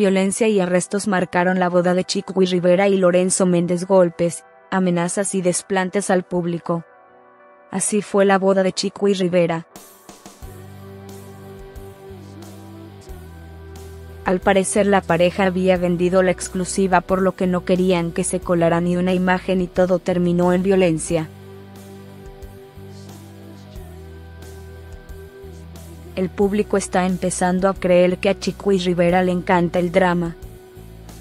Violencia y arrestos marcaron la boda de Chico y Rivera y Lorenzo Méndez golpes, amenazas y desplantes al público. Así fue la boda de Chico y Rivera. Al parecer la pareja había vendido la exclusiva por lo que no querían que se colara ni una imagen y todo terminó en violencia. El público está empezando a creer que a Chico Rivera le encanta el drama,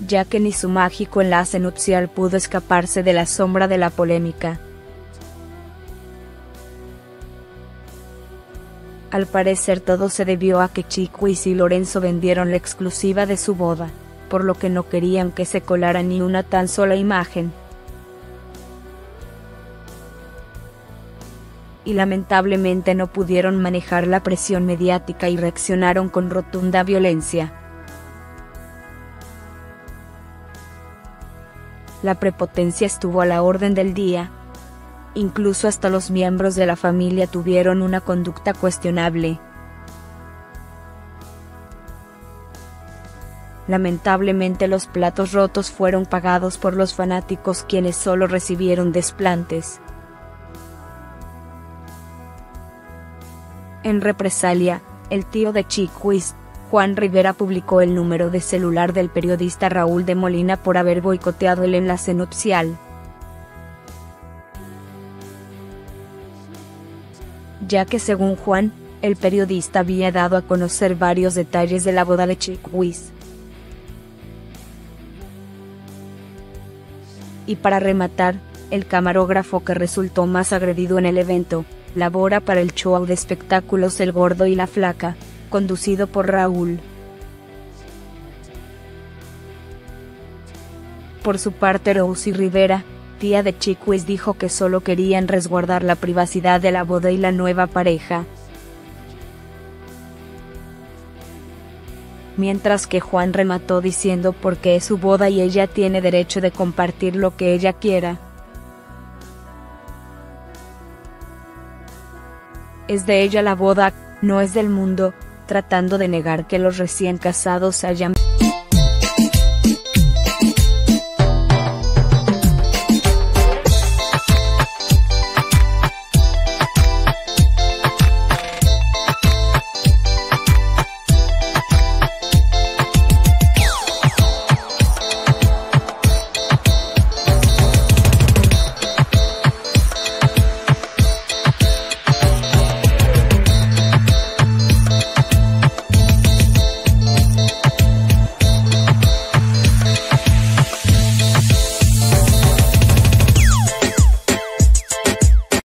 ya que ni su mágico enlace nupcial pudo escaparse de la sombra de la polémica. Al parecer todo se debió a que Chico y Lorenzo vendieron la exclusiva de su boda, por lo que no querían que se colara ni una tan sola imagen. Y lamentablemente no pudieron manejar la presión mediática y reaccionaron con rotunda violencia. La prepotencia estuvo a la orden del día, incluso hasta los miembros de la familia tuvieron una conducta cuestionable. Lamentablemente los platos rotos fueron pagados por los fanáticos quienes solo recibieron desplantes. En represalia, el tío de Chiquis, Juan Rivera publicó el número de celular del periodista Raúl de Molina por haber boicoteado el enlace nupcial. ya que según Juan, el periodista había dado a conocer varios detalles de la boda de Chiquis. Y para rematar, el camarógrafo que resultó más agredido en el evento, labora para el show de espectáculos El Gordo y la Flaca, conducido por Raúl. Por su parte Rosy Rivera, tía de Chiquis dijo que solo querían resguardar la privacidad de la boda y la nueva pareja. Mientras que Juan remató diciendo porque es su boda y ella tiene derecho de compartir lo que ella quiera. Es de ella la boda, no es del mundo, tratando de negar que los recién casados hayan